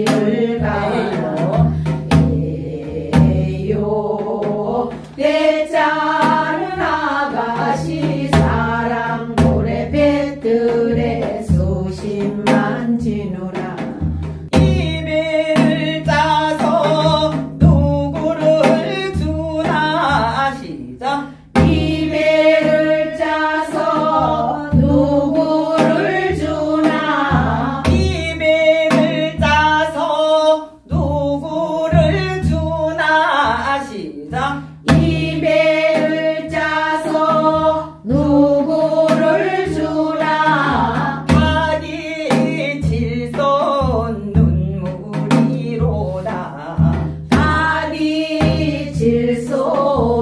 日白了 Oh.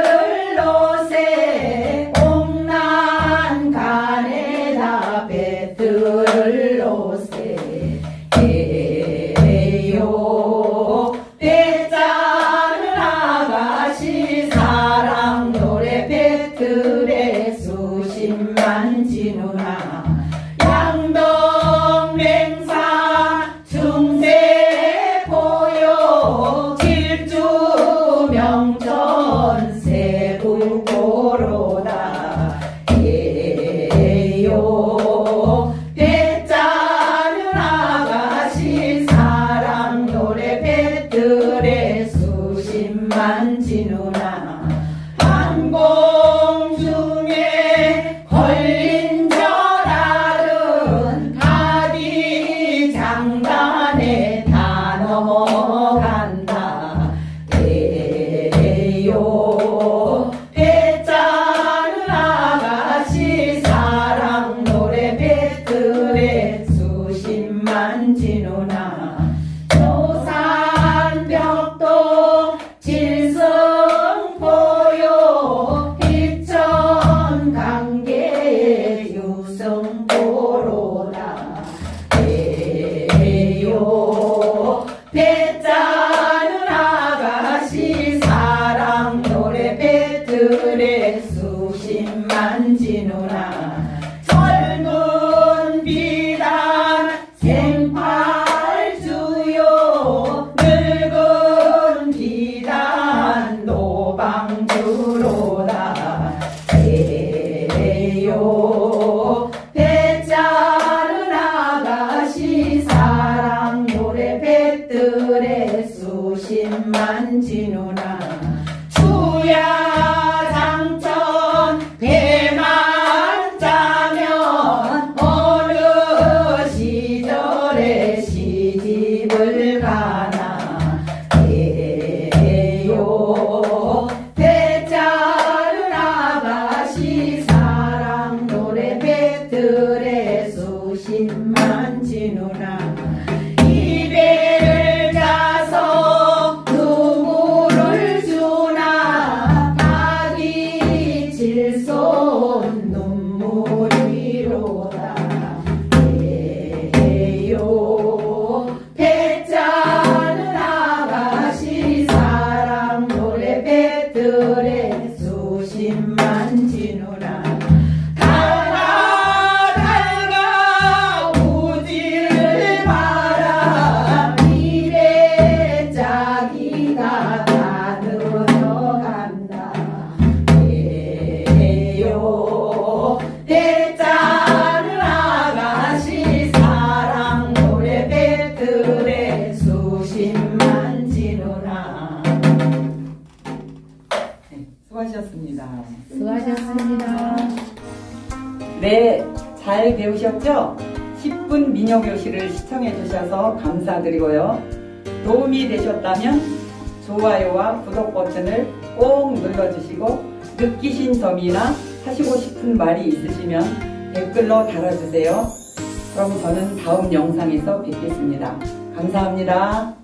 Guru ಅಂಜಿನುರಾ 네, 수고하셨습니다. 네, 잘 배우셨죠? 10분 민요 교실을 시청해 주셔서 감사드리고요. 도움이 되셨다면 좋아요와 구독 버튼을 꼭 눌러주시고 느끼신 점이나 하시고 싶은 말이 있으시면 댓글로 달아주세요. 그럼 저는 다음 영상에서 뵙겠습니다. 감사합니다.